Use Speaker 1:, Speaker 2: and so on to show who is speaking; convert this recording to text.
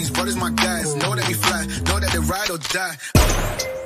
Speaker 1: these brothers my guys. Know that we fly, know that they ride or die.